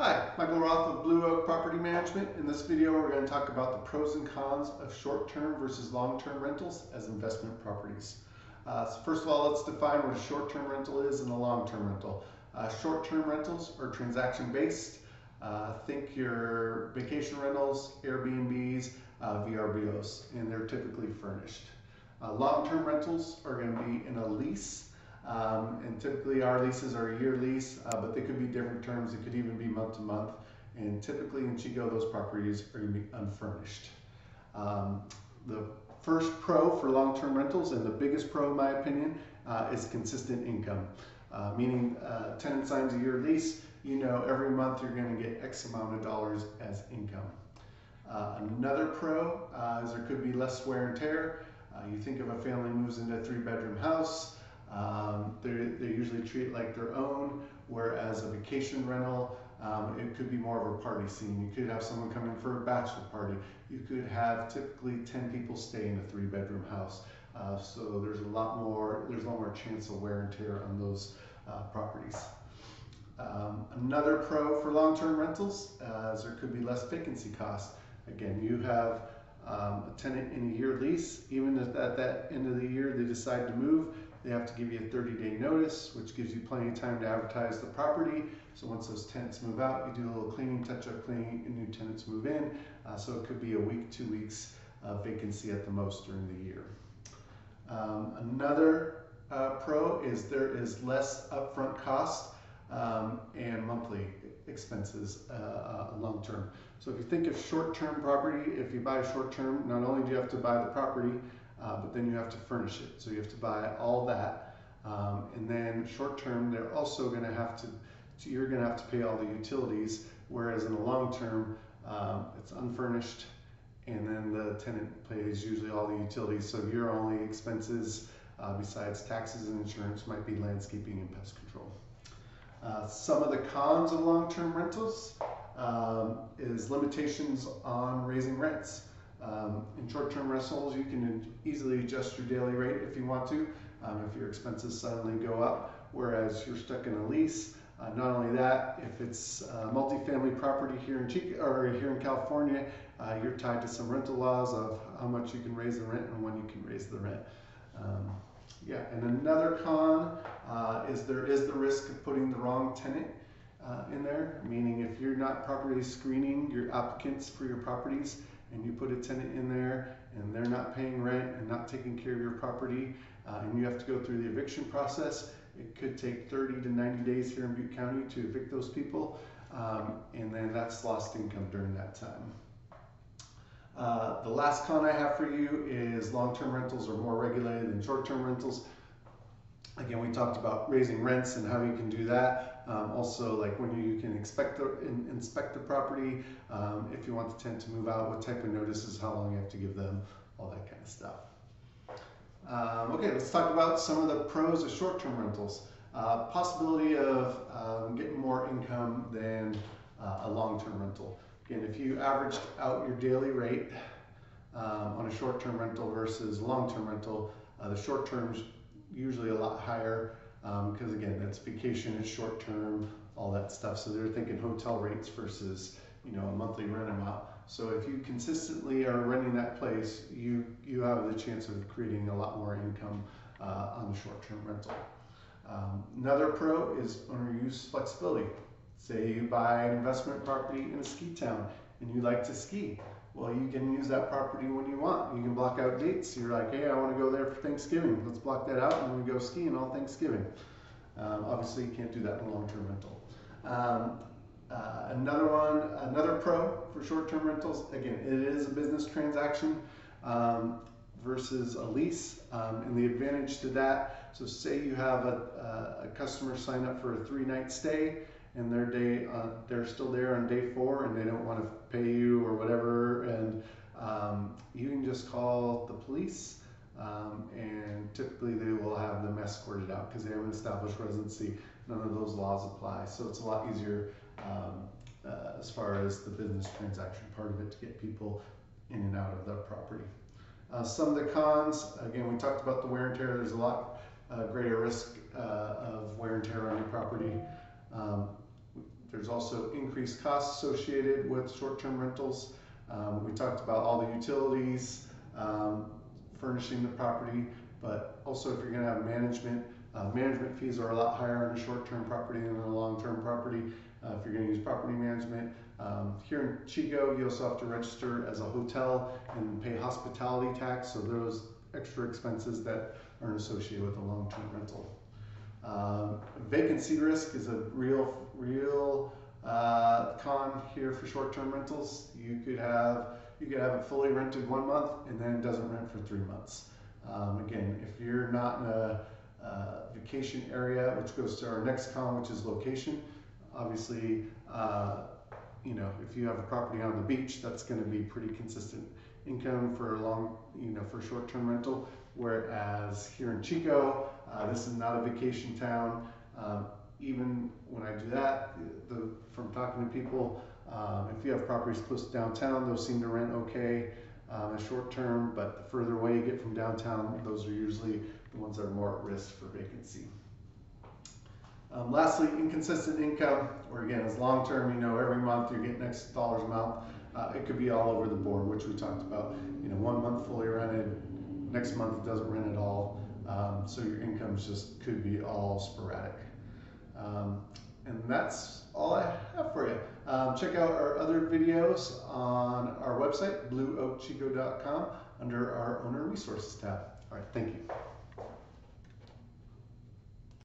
Hi, Michael Roth of Blue Oak Property Management. In this video, we're going to talk about the pros and cons of short-term versus long-term rentals as investment properties. Uh, so first of all, let's define what a short-term rental is and a long-term rental. Uh, short-term rentals are transaction-based. Uh, think your vacation rentals, Airbnbs, uh, VRBOs, and they're typically furnished. Uh, long-term rentals are going to be in a lease um, and typically our leases are a year lease, uh, but they could be different terms. It could even be month to month. And typically in Chico, those properties are going to be unfurnished. Um, the first pro for long-term rentals, and the biggest pro in my opinion, uh, is consistent income. Uh, meaning uh, tenant signs a year lease, you know every month you're going to get X amount of dollars as income. Uh, another pro uh, is there could be less wear and tear. you think of a family moves into a three bedroom house, um, they usually treat it like their own, whereas a vacation rental, um, it could be more of a party scene. You could have someone coming for a bachelor party. You could have typically 10 people stay in a three bedroom house. Uh, so there's a lot more, there's a lot more chance of wear and tear on those uh, properties. Um, another pro for long-term rentals uh, there could be less vacancy costs. Again, you have um, a tenant in a year lease, even if at that end of the year they decide to move, they have to give you a 30 day notice, which gives you plenty of time to advertise the property. So once those tenants move out, you do a little cleaning, touch up cleaning, and new tenants move in. Uh, so it could be a week, two weeks uh, vacancy at the most during the year. Um, another uh, pro is there is less upfront cost um, and monthly expenses uh, uh, long term. So if you think of short term property, if you buy short term, not only do you have to buy the property, uh, but then you have to furnish it. So you have to buy all that. Um, and then short term, they're also going to have to, you're going to have to pay all the utilities, whereas in the long term, um, it's unfurnished, and then the tenant pays usually all the utilities. So your only expenses, uh, besides taxes and insurance, might be landscaping and pest control. Uh, some of the cons of long-term rentals um, is limitations on raising rents. Um, in short-term rentals, you can easily adjust your daily rate if you want to, um, if your expenses suddenly go up, whereas you're stuck in a lease. Uh, not only that, if it's uh, multifamily property here in Chico, or here in California, uh, you're tied to some rental laws of how much you can raise the rent and when you can raise the rent. Um, yeah, and another con uh, is there is the risk of putting the wrong tenant uh, in there, meaning if you're not properly screening your applicants for your properties, and you put a tenant in there and they're not paying rent and not taking care of your property uh, and you have to go through the eviction process, it could take 30 to 90 days here in Butte County to evict those people. Um, and then that's lost income during that time. Uh, the last con I have for you is long-term rentals are more regulated than short-term rentals. Again, we talked about raising rents and how you can do that. Um, also, like when you can expect the, in, inspect the property, um, if you want the tenant to move out, what type of notices, how long you have to give them, all that kind of stuff. Um, okay, let's talk about some of the pros of short-term rentals. Uh, possibility of um, getting more income than uh, a long-term rental. Again, if you averaged out your daily rate um, on a short-term rental versus long-term rental, uh, the short-term's usually a lot higher because um, again, that's vacation, it's short term, all that stuff. So they're thinking hotel rates versus you know a monthly rent amount. So if you consistently are renting that place, you you have the chance of creating a lot more income uh, on the short term rental. Um, another pro is owner use flexibility. Say you buy an investment property in a ski town and you like to ski. Well, you can use that property when you want. You can block out dates. You're like, hey, I want to go there for Thanksgiving. Let's block that out and we go skiing all Thanksgiving. Um, obviously, you can't do that in a long-term rental. Um, uh, another one, another pro for short-term rentals. Again, it is a business transaction um, versus a lease, um, and the advantage to that. So, say you have a, a, a customer sign up for a three-night stay and their day uh, they're still there on day four and they don't want to pay you or whatever. And um, you can just call the police um, and typically they will have them escorted out because they have an established residency. None of those laws apply. So it's a lot easier um, uh, as far as the business transaction part of it to get people in and out of the property. Uh, some of the cons again we talked about the wear and tear. There's a lot uh, greater risk uh, of wear and tear on your property. Um, there's also increased costs associated with short-term rentals. Um, we talked about all the utilities, um, furnishing the property, but also if you're going to have management, uh, management fees are a lot higher on a short-term property than a long-term property. Uh, if you're going to use property management, um, here in Chico, you also have to register as a hotel and pay hospitality tax. So those extra expenses that aren't associated with a long-term rental. Vacancy risk is a real, real uh, con here for short-term rentals. You could have you could have it fully rented one month and then doesn't rent for three months. Um, again, if you're not in a uh, vacation area, which goes to our next con, which is location, obviously, uh, you know, if you have a property on the beach, that's going to be pretty consistent income for a long, you know, for short-term rental. Whereas here in Chico, uh, this is not a vacation town. Um, even when I do that, the, from talking to people, um, if you have properties close to downtown, those seem to rent okay um, as short term, but the further away you get from downtown, those are usually the ones that are more at risk for vacancy. Um, lastly, inconsistent income, or again, as long term, you know, every month you're getting X dollars amount. Uh, it could be all over the board, which we talked about. You know, one month fully rented, next month doesn't rent at all. Um, so your incomes just could be all sporadic. Um, and that's all I have for you. Um, check out our other videos on our website, blueoakchico.com, under our owner resources tab. All right, thank you.